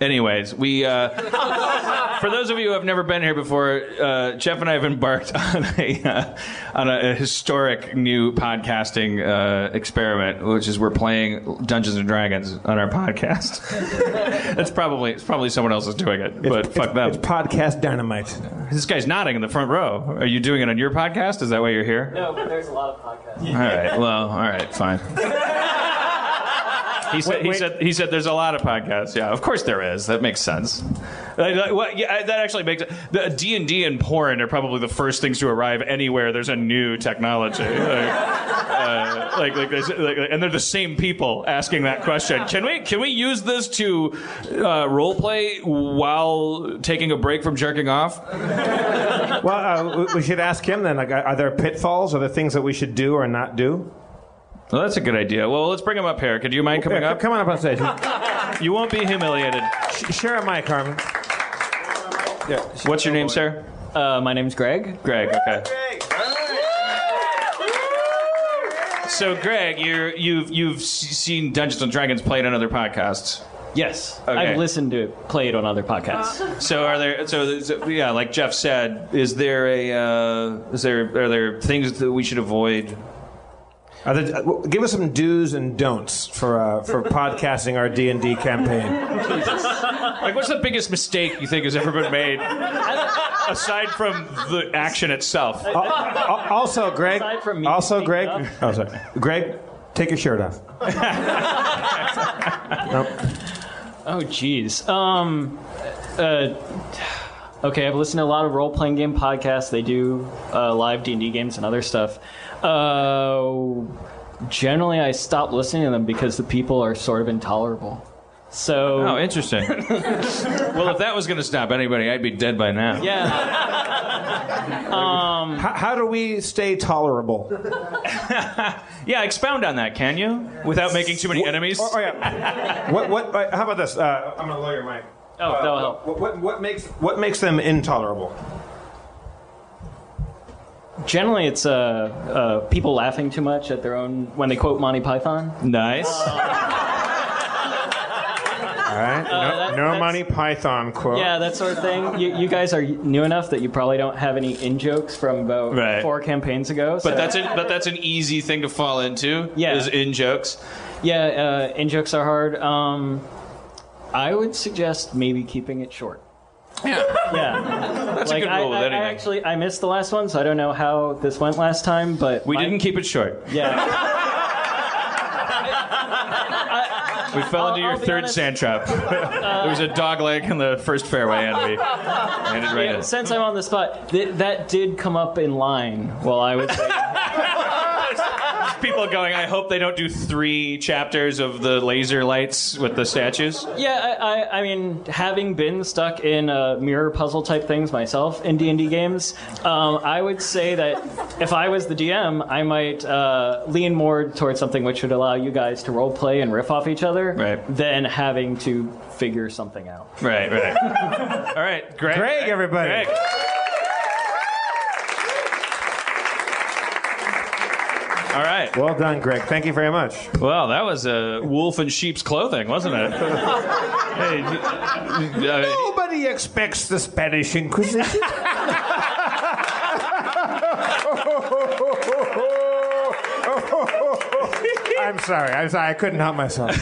Anyways, we uh, for those of you who have never been here before, uh, Jeff and I have embarked on a uh, on a, a historic new podcasting uh, experiment, which is we're playing Dungeons and Dragons on our podcast. it's probably it's probably someone else is doing it, but fuck them. It's podcast dynamite. This guy's nodding in the front row. Are you doing it on your podcast? Is that why you're here? No, but there's a lot of podcasts. All right. Well, all right. Fine. He said, he wait. said he said there's a lot of podcasts. Yeah, of course there is. That makes sense. Like, like, what- yeah, that actually makes the D and D and porn are probably the first things to arrive anywhere there's a new technology. Like, uh, like, like, there's- like, and they're the same people asking that question. Can we can we use this to uh, role play while taking a break from jerking off? Well, uh, we- we should ask him then. Like, are are there pitfalls? Are there things that we should do or not do? Well, that's a good idea. Well, let's bring him up here. Could you mind coming Yeah, up? Come on up on stage. You won't be humiliated. Sh- Share a mic, Carmen. Yeah. What's your name, sir? Uh, my name's Greg. Greg. Okay. So, Greg, you're, you've you've s- seen Dungeons and Dragons played on other podcasts. Yes, Okay. I've listened to it, played it on other podcasts. So, are there? So, so, yeah, like Jeff said, is there a uh, is there are there things that we should avoid? Are there, uh, give us some do's and don'ts for uh, for podcasting our D and D campaign. Like, what's the biggest mistake you think has ever been made, aside from the action itself? Al- Also, Greg. Aside from me Also, Greg. up. Oh, sorry. Greg, take your shirt off. Nope. Oh, jeez. Um, uh, okay, I've listened to a lot of role-playing game podcasts. They do uh, live D&D games and other stuff. Uh, generally, I stop listening to them because the people are sort of intolerable. So, Oh, interesting. well, if that was going to stop anybody, I'd be dead by now. yeah. How, how do we stay tolerable? Yeah, expound on that, can you? Without making too many enemies? Oh, oh, yeah. What? What? uh, How about this? Uh, I'm gonna lower your mic. Oh, that'll help. What, what, what makes what makes them intolerable? Generally, it's uh, uh, people laughing too much at their own when they quote Monty Python. Nice. All right. No, that- no that's- Monty Python quote. Yeah, that sort of thing. You, you guys are new enough that you probably don't have any in jokes from about Right. four campaigns ago. so- But that's a, but that's an easy thing to fall into. Yeah. is in jokes. yeah, uh, in jokes are hard. Um, I would suggest maybe keeping it short. Yeah, Yeah, that's like a good I, rule with I, I actually I missed the last one, so I don't know how this went last time. But we my- didn't keep it short. Yeah, We fell into I'll your third honest. sand trap. Uh, there was a dog leg in the first fairway, and we landed right in. since I'm on the spot, th- that did come up in line. Well, I say People going. I hope they don't do three chapters of the laser lights with the statues. Yeah, I, I, I mean, having been stuck in uh, mirror puzzle type things myself in D and D games, um, I would say that if I was the DM, I might uh, lean more towards something which would allow you guys to role play and riff off each other, Right. than having to figure something out. Right, right. All right, Greg. Greg, everybody. Greg. All right. Well done, Greg. Thank you very much. Well, that was a wolf in sheep's clothing, wasn't it? hey, uh, Nobody expects the Spanish Inquisition. I'm sorry. I'm sorry. I couldn't help myself.